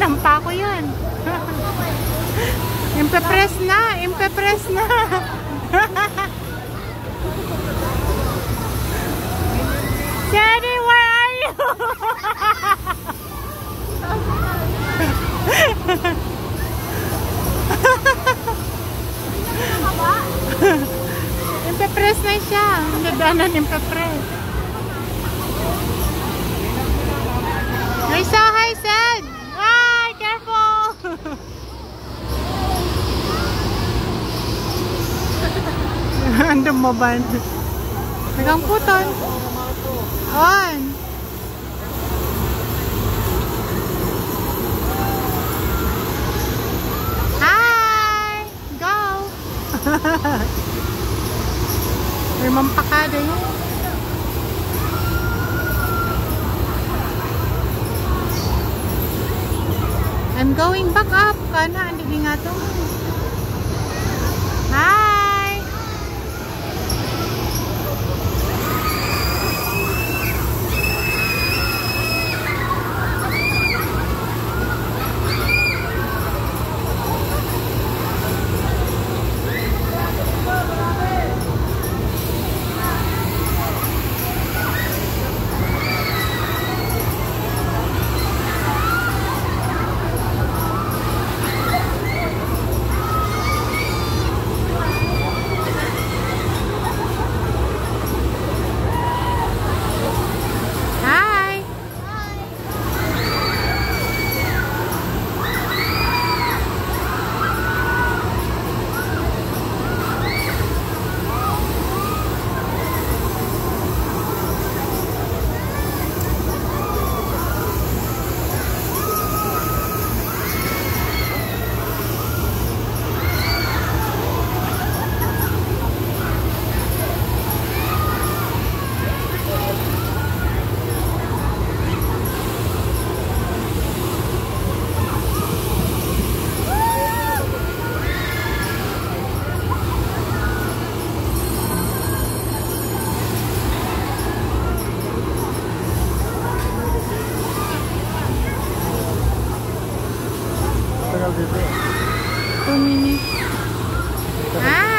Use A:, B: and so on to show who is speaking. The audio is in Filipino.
A: Nampa ko yan. Impepress na, impepress na. Daddy, where are you? impepress na siya. Ang dadanan impepress. Hi, so hi, Sad. Hi, careful. Andun mo ba? Nagang puton. On. Hi! Go! May mampakada yun. I'm going back up. Kana, hindi nga to. Hi! bebê? O mini. Ah!